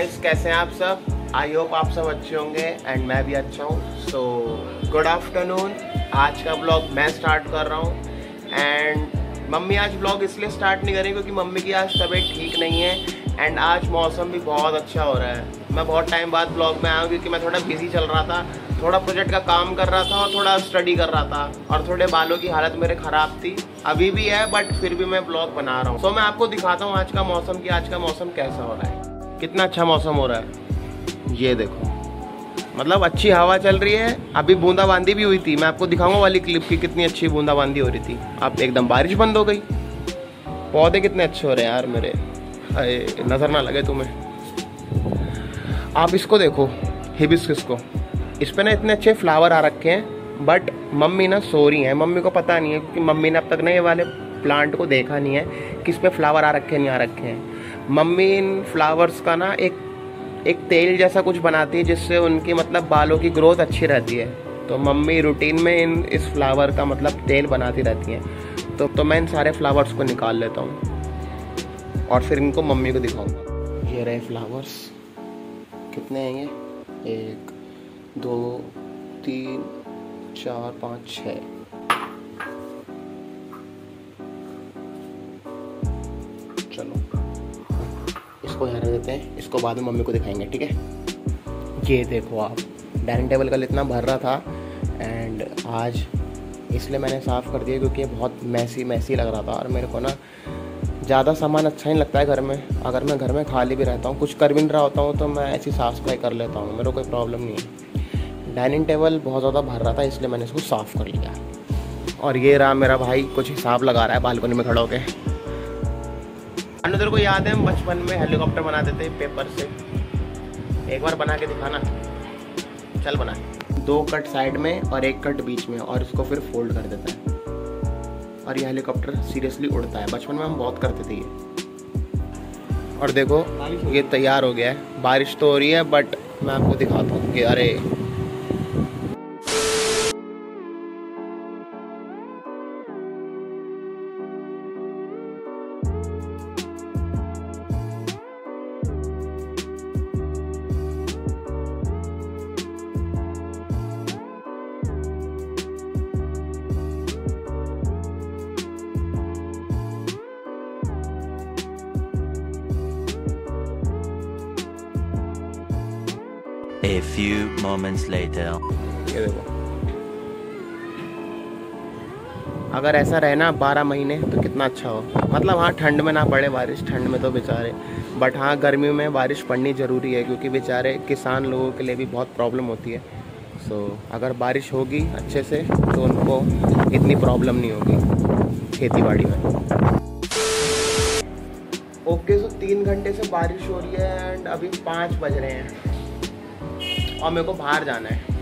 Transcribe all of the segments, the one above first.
Guys कैसे हैं आप सब? आई होप आप सब अच्छे होंगे एंड मैं भी अच्छा हूँ. सो गुड आफ्टरनून आज का ब्लॉग मैं स्टार्ट कर रहा हूँ. एंड मम्मी आज ब्लॉग इसलिए स्टार्ट नहीं करें क्योंकि मम्मी की आज तबीयत ठीक नहीं है एंड आज मौसम भी बहुत अच्छा हो रहा है. मैं बहुत टाइम बाद ब्लॉग में आया हूँ क्योंकि मैं थोड़ा बिज़ी चल रहा था थोड़ा प्रोजेक्ट का काम कर रहा था और थोड़ा स्टडी कर रहा था और थोड़े बालों की हालत मेरे ख़राब थी. अभी भी है बट फिर भी मैं ब्लॉग बना रहा हूँ. सो so, मैं आपको दिखाता हूँ आज का मौसम कि आज का मौसम कैसा हो रहा है. कितना अच्छा मौसम हो रहा है। ये देखो। मतलब अच्छी हवा चल रही है। अभी बूंदाबांदी भी हुई थी। मैं आपको दिखाऊँगा वाली क्लिप की कितनी अच्छी बूंदाबांदी हो रही थी। अब एकदम बारिश बंद हो गई। पौधे कितने अच्छे हो रहे हैं यार मेरे। अरे नज़र ना लगे तुम्हें। आप इसको देखो हिबिस्किस को। इस पर ना इतने अच्छे फ्लावर आ रखे हैं बट मम्मी ना सो रही हैं। मम्मी को पता नहीं है क्योंकि मम्मी ने अब तक ना ये वाले प्लांट को देखा नहीं है, कि इस पर फ्लावर आ रखे नहीं आ रखे हैं। मम्मी इन फ्लावर्स का ना एक एक तेल जैसा कुछ बनाती है, जिससे उनकी मतलब बालों की ग्रोथ अच्छी रहती है। तो मम्मी रूटीन में इन, इस फ्लावर का मतलब तेल बनाती रहती हैं। तो तो मैं इन सारे फ्लावर्स को निकाल लेता हूँ। और फिर इनको मम्मी को दिखाऊँगा। ये रहे फ्लावर्स कितने हैं ये? एक, दो, तीन, चार, पाँच छः इसको यहाँ रख देते हैं। इसको बाद में मम्मी को दिखाएँगे, ठीक है? ये देखो आप, डाइनिंग टेबल कल इतना भर रहा था एंड आज इसलिए मैंने साफ़ कर दिया क्योंकि बहुत मैसी मैसी लग रहा था। और मेरे को ना, ज़्यादा सामान अच्छा नहीं लगता है घर में। अगर मैं घर में खाली भी रहता हूँ, कुछ कर भी नहीं रहा होता हूँ तो मैं ऐसी साफ़ सफ़ाई कर लेता हूँ, मेरे को कोई प्रॉब्लम नहीं है। डाइनिंग टेबल बहुत ज़्यादा भर रहा था, इसलिए मैंने इसको साफ़ कर लिया। और ये रहा मेरा भाई, कुछ हिसाब लगा रहा है, बालकनी में खड़ा होकर अनु तेरे को याद है, हम बचपन में हेलीकॉप्टर बनाते थे पेपर से। एक बार बना के दिखाना। चल बना। दो कट साइड में और एक कट बीच में और इसको फिर फोल्ड कर देता है। और ये हेलीकॉप्टर सीरियसली उड़ता है। बचपन में हम बहुत करते थे ये। और देखो, ये तैयार हो गया है। बारिश तो हो रही है, बट मैं आपको दिखाता हूँ कि अरे A few moments later. ये देखो। अगर ऐसा रहे ना बारह महीने तो कितना अच्छा हो। मतलब हाँ ठंड में ना पड़े बारिश। ठंड में तो बेचारे। बट हाँ गर्मी में बारिश पड़नी ज़रूरी है क्योंकि बेचारे किसान लोगों के लिए भी बहुत प्रॉब्लम होती है। सो so, अगर बारिश होगी अच्छे से तो उनको इतनी प्रॉब्लम नहीं होगी खेती बाड़ी में। ओके सो तीन घंटे से बारिश हो रही है एंड अभी पाँच बज रहे हैं। और मेरे को बाहर जाना है।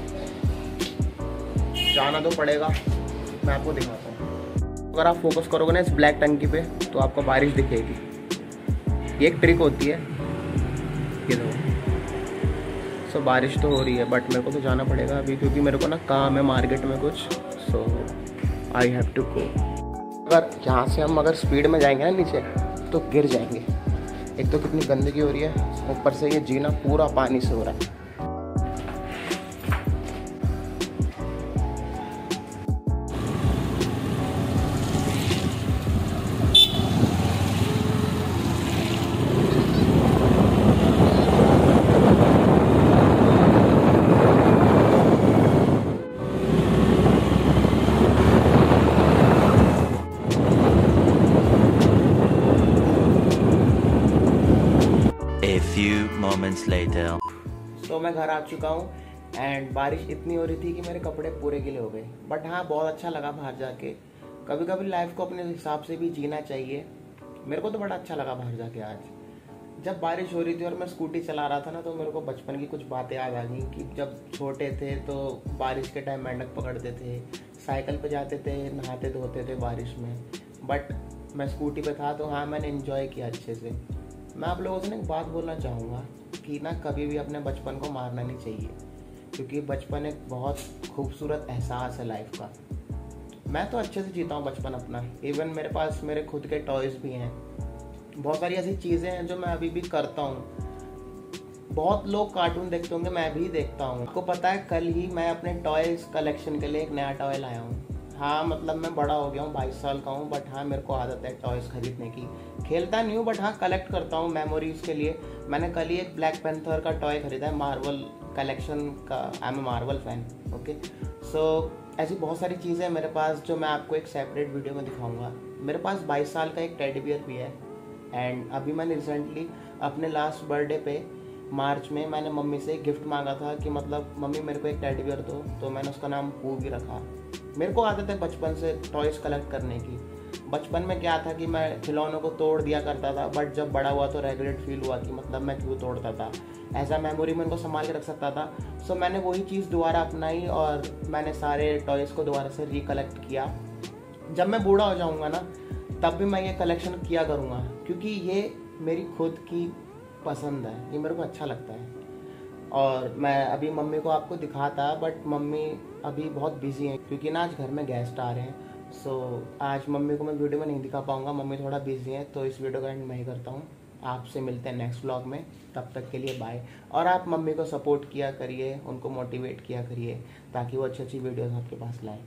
जाना तो पड़ेगा। मैं आपको दिखाता हूँ। अगर आप फोकस करोगे ना इस ब्लैक टंकी पे तो आपको बारिश दिखेगी। ये एक ट्रिक होती है। ये देखो। सो बारिश तो हो रही है बट मेरे को तो जाना पड़ेगा अभी, क्योंकि मेरे को ना काम है मार्केट में कुछ। सो आई हैव टू गो अगर यहाँ से हम अगर स्पीड में जाएँगे ना नीचे तो गिर जाएँगे। एक तो कितनी गंदगी हो रही है। ऊपर से ये जीना पूरा पानी से हो रहा है। Moments later. तो मैं घर आ चुका हूँ एंड बारिश इतनी हो रही थी कि मेरे कपड़े पूरे गिले हो गए। बट हाँ बहुत अच्छा लगा बाहर जाके। कभी कभी लाइफ को अपने हिसाब से भी जीना चाहिए। मेरे को तो बड़ा अच्छा लगा बाहर जाके आज। जब बारिश हो रही थी और मैं स्कूटी चला रहा था ना तो मेरे को बचपन की कुछ बातें याद आ गई कि जब छोटे थे तो बारिश के टाइम मेंढक पकड़ते थे साइकिल पे जाते थे नहाते धोते थे बारिश में। बट मैं स्कूटी पे था तो हाँ मैंने इन्जॉय किया अच्छे से। मैं आप लोगों से एक बात बोलना चाहूँगा कि ना कभी भी अपने बचपन को मारना नहीं चाहिए, क्योंकि बचपन एक बहुत खूबसूरत एहसास है लाइफ का। मैं तो अच्छे से जीता हूँ बचपन अपना। इवन मेरे पास मेरे खुद के टॉयज़ भी हैं। बहुत सारी ऐसी चीज़ें हैं जो मैं अभी भी करता हूँ। बहुत लोग कार्टून देखते होंगे, मैं भी देखता हूँ। आपको पता है, कल ही मैं अपने टॉयज कलेक्शन के लिए एक नया टॉय लाया हूँ। हाँ मतलब मैं बड़ा हो गया हूँ, बाईस साल का हूँ बट हाँ मेरे को आदत है टॉयज़ खरीदने की। खेलता नहीं हूँ बट हाँ कलेक्ट करता हूँ मेमोरीज के लिए। मैंने कल ही एक ब्लैक पेंथर का टॉय खरीदा है मार्वल कलेक्शन का। I am a Marvel fan okay so ऐसी बहुत सारी चीज़ें हैं मेरे पास जो मैं आपको एक सेपरेट वीडियो में दिखाऊँगा। मेरे पास बाईस साल का एक टेडी बियर भी है एंड अभी मैंने रिसेंटली अपने लास्ट बर्थडे पे, मार्च में मैंने मम्मी से गिफ्ट मांगा था कि मतलब मम्मी, मेरे को एक टेडी बियर दो। तो मैंने उसका नाम पू भी रखा। मेरे को आदत है बचपन से टॉयज़ कलेक्ट करने की। बचपन में क्या था कि मैं खिलौनों को तोड़ दिया करता था बट जब बड़ा हुआ तो रेगुलेट फील हुआ कि मतलब मैं क्यों तोड़ता था। ऐसा मेमोरी में उनको संभाल के रख सकता था। सो मैंने वही चीज़ दोबारा अपनाई और मैंने सारे टॉयज़ को दोबारा से रिकलेक्ट किया। जब मैं बूढ़ा हो जाऊँगा ना, तब भी मैं ये कलेक्शन किया करूँगा, क्योंकि ये मेरी खुद की पसंद है। ये मेरे को अच्छा लगता है। और मैं अभी मम्मी को आपको दिखाता बट मम्मी अभी बहुत बिज़ी हैं क्योंकि ना आज घर में गेस्ट आ रहे हैं। सो so, आज मम्मी को मैं वीडियो में नहीं दिखा पाऊँगा मम्मी थोड़ा बिज़ी हैं तो इस वीडियो का एंड मैं ही करता हूँ। आपसे मिलते हैं नेक्स्ट व्लॉग में तब तक के लिए बाय और आप मम्मी को सपोर्ट किया करिए उनको मोटिवेट किया करिए ताकि वो अच्छी अच्छी वीडियोज़ आपके पास लाएँ।